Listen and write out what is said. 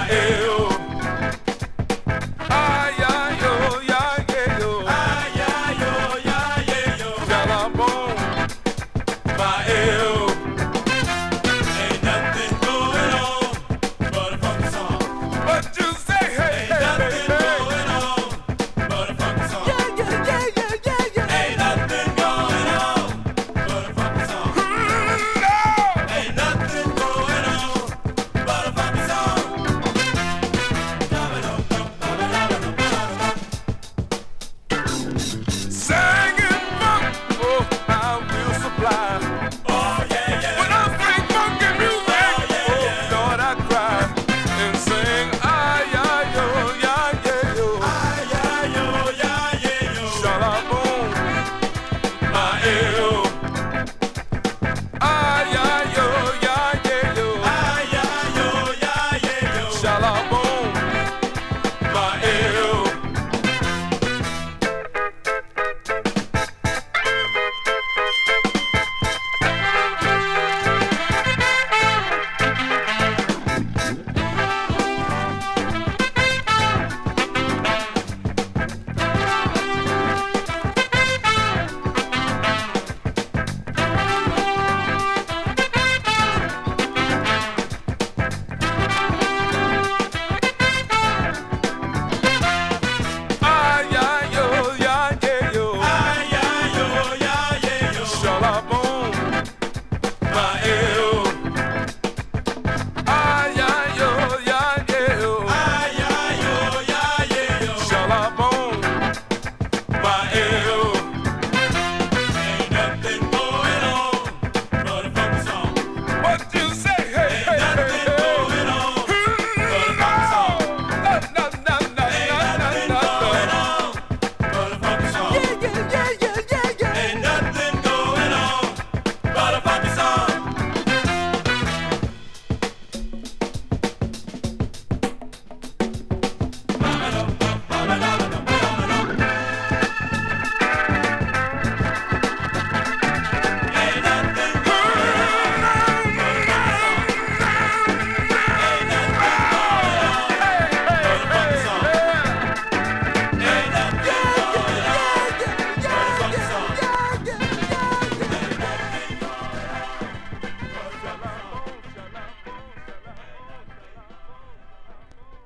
Israel.